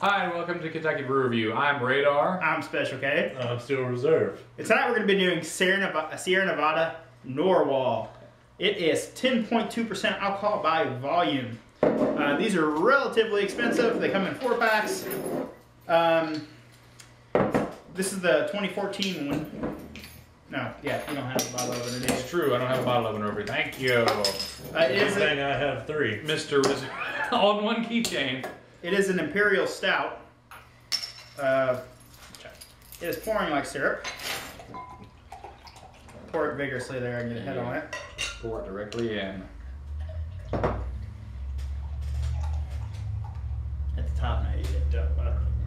Hi, and welcome to Kentucky Brew Review. I'm Radar. I'm Special K. I'm Steel Reserved. And tonight we're going to be doing Sierra Nevada, Sierra Nevada Narwhal. It is 10.2% alcohol by volume. Uh, these are relatively expensive. They come in four packs. Um, this is the 2014 one. No, yeah, you don't have a bottle opener, do you? It's true, I don't have a bottle opener over here. Thank you, Uh, it, is a, thing I have three. Mr. Res- on one keychain. It is an Imperial Stout. Uh, it is pouring like syrup. Pour it vigorously there and get a head on it. Pour it directly in. At the top now you get uh,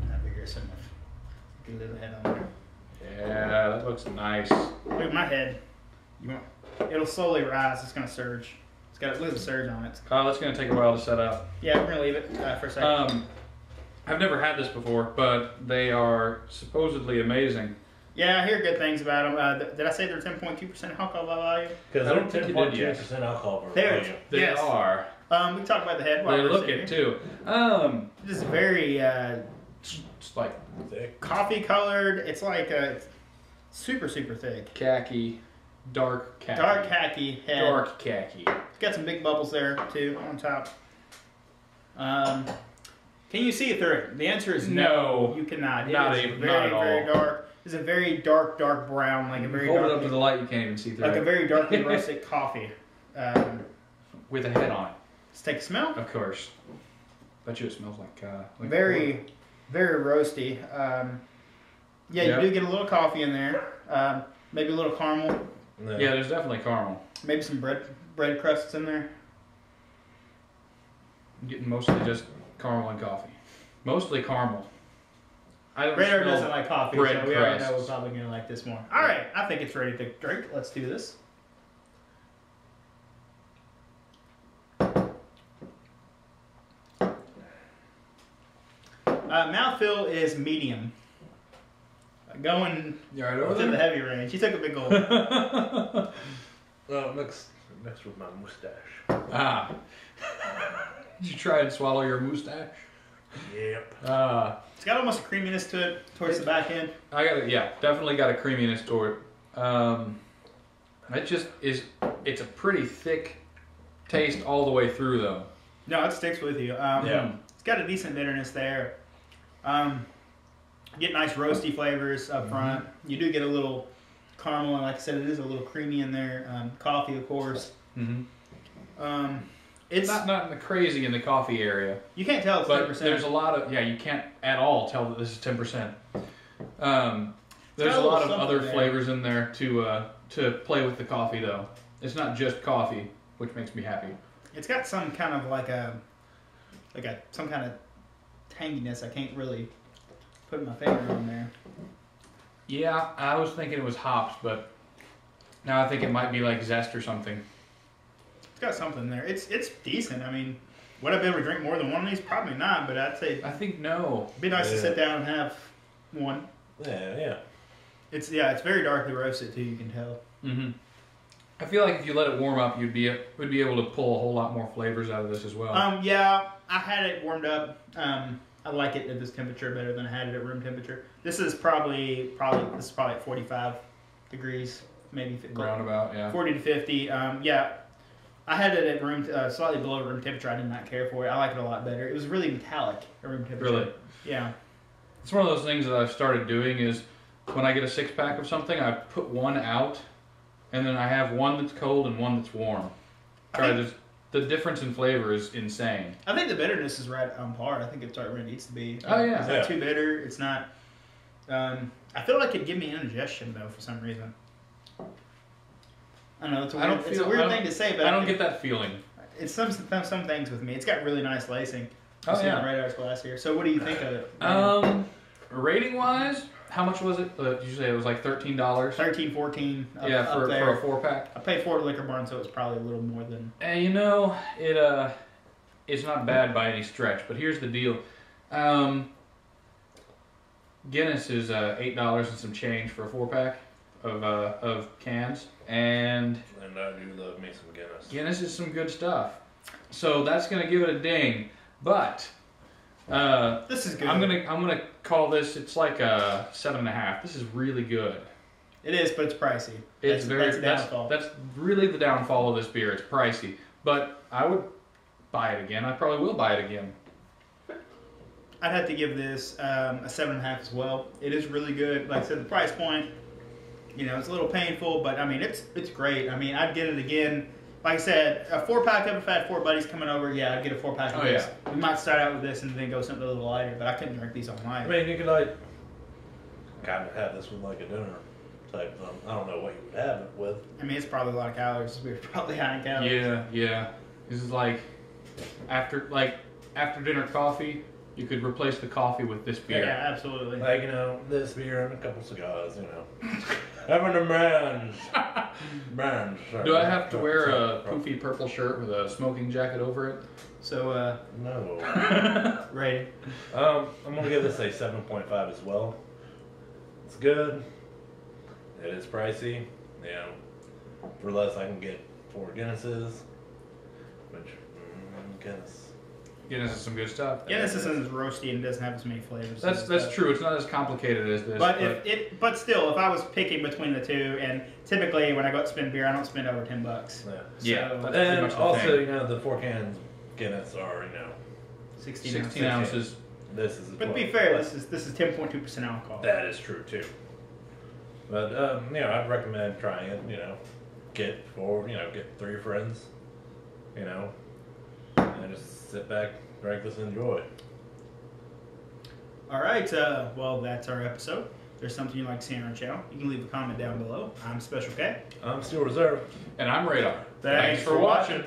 not vigorous enough. Get a little head on there. Yeah, that looks nice. Look at my head. You want, it'll slowly rise. It's gonna surge. It's got a little surge on it. Kyle, it's gonna take a while to set up. Yeah, we're gonna leave it uh, for a second. Um, I've never had this before, but they are supposedly amazing. yeah, I hear good things about them. Uh, th- did I say they're 10.2% alcohol by volume? Because I they're don't think you did 10.2% yet. alcohol per There. volume. They Yes. are. Um, we talked about the head. while They look sitting it here. too. Um, This is very uh, it's like Thick. coffee colored. It's like uh, super super thick. khaki, dark khaki. Dark khaki head. Dark khaki. It's got some big bubbles there too on top. Um, can you see it through it? The answer is no. No. You cannot. It Not is even- very, not at very all. dark. It's a very dark, dark brown, like a very Hold it dark, up to the light, you can't even see through like a very darkly rustic coffee. Um, With a head on it, let's take a smell. of course. Bet you it smells like uh, like Very, very roasty. Um, yeah, Yeah. you do get a little coffee in there. Um, maybe a little caramel. No. Yeah, there's definitely caramel. Maybe some bread bread crusts in there. I'm getting mostly just caramel and coffee. Mostly caramel. I don't Radar doesn't like coffee, bread so we already know we're probably gonna like this more. All right, I think it's ready to drink. Let's do this. Uh, mouthfeel is medium. Uh, Going You all right over to the heavy range. He took a big gulp. Well, mixed, mixed with my mustache. ah. Did you try and swallow your mustache? Yep. Ah. it's got almost a creaminess to it towards the back end. I got it. Yeah, definitely got a creaminess to it. Um, it just is. It's a pretty thick taste all the way through, though. No, it sticks with you. Um, Yeah. It's got a decent bitterness there. Um, you get nice roasty flavors up front. You do get a little caramel, and like I said, it is a little creamy in there. Um, coffee, of course. Mm-hmm. Um, It's not not in the crazy in the coffee area. you can't tell it's ten But percent. there's a lot of yeah, you can't at all tell that this is ten percent. Um, there's a a lot of other there. flavors in there to uh, to play with the coffee though. It's not just coffee, which makes me happy. It's got some kind of like a like a some kind of tanginess. I can't really put my finger on there. Yeah, I was thinking it was hops, but now I think it might be like zest or something. It's got something there. It's it's decent. I mean, would I be able to drink more than one of these? Probably not. But I'd say I think no. it'd be nice to sit down and have one. Yeah, yeah. It's yeah, it's very darkly roasted too. You can tell. hmm I feel like if you let it warm up, you'd be would be able to pull a whole lot more flavors out of this as well. Um, yeah, I had it warmed up. Um, I like it at this temperature better than I had it at room temperature. This is probably probably this is probably at 45 degrees, maybe 50, Roundabout, yeah. 40 to 50. Um, yeah, I had it at room uh, slightly below room temperature. I did not care for it. I like it a lot better. It was really metallic at room temperature. Really? Yeah. It's one of those things that I've started doing is when I get a six pack of something, I put one out, and then I have one that's cold and one that's warm. I Try to just the difference in flavor is insane. I think the bitterness is right on par. I think it's right where it needs to be. Oh, yeah. It's not Yeah. too bitter. It's not. Um, I feel like it'd give me indigestion though for some reason. I don't know. It's a I weird, don't it's feel- a weird I don't- thing to say, but I don't get that feeling. It's some some some things with me. It's got really nice lacing. Oh, You see yeah. the radar's glass here. So what do you think of it? Um, rating wise, how much was it? Uh, did you say it was like thirteen dollars? 13, 14 up, Yeah, up for, there. for a four pack. I paid for it at Liquor Barn, so it's probably a little more than. And you know, it uh, it's not bad by any stretch. But here's the deal. Um, Guinness is uh, eight dollars and some change for a four pack of uh, of cans, and And I do love me some Guinness. Guinness is some good stuff. So that's gonna give it a ding. But Uh, This is good. I'm gonna I'm gonna call this. It's like a seven and a half. This is really good. It is, but it's pricey. It's that's, very that's, that's, downfall. that's really the downfall of this beer. It's pricey, but I would buy it again. I probably will buy it again. I'd have to give this um, a seven and a half as well. It is really good. Like I said, the price point, you know, it's a little painful, but I mean, it's it's great. I mean, I'd get it again. Like I said, a four pack of. If I had four buddies coming over, yeah, I'd get a four pack of Oh, this. We might start out with this and then go something a little lighter, but I couldn't drink these all I night. mean, you could like kind of have this with like a dinner type. Um, I don't know what you would have it with. I mean, it's probably a lot of calories. We're probably high in calories. Yeah, yeah. This is like after like after dinner coffee. You could replace the coffee with this beer. Yeah, absolutely. Like you know, this beer and a couple cigars. You know, having a man's man's. Do I have to wear a poofy purple shirt with a smoking jacket over it? So, uh, No. rating. Um, I'm gonna give this a 7.5 as well. It's good. It is pricey. Yeah. for less I can get four Guinnesses, which mm, Guinness. Guinness is some good stuff. Guinness isn't as roasty and doesn't have as many flavors. That's that's stuff. true. It's not as complicated as this. But if it, but still, if I was picking between the two, and typically when I go out to spend beer, I don't spend over ten bucks. Yeah. yeah, So- that's pretty And also, thing. you know, the four cans Guinness are, you know, Sixteen, 16 ounces. ounces. this is. But to be fair, this is this is ten point two percent alcohol. That is true too. But um, you know, I'd recommend trying it. You know, get four. You know, get three friends. You know, and just sit back, drink this, and enjoy. It. All right. Uh, well, that's our episode. If there's something you'd like to see on our channel, you can leave a comment down below. I'm Special K. I'm Steel Reserve. And I'm Radar. Thanks for watching.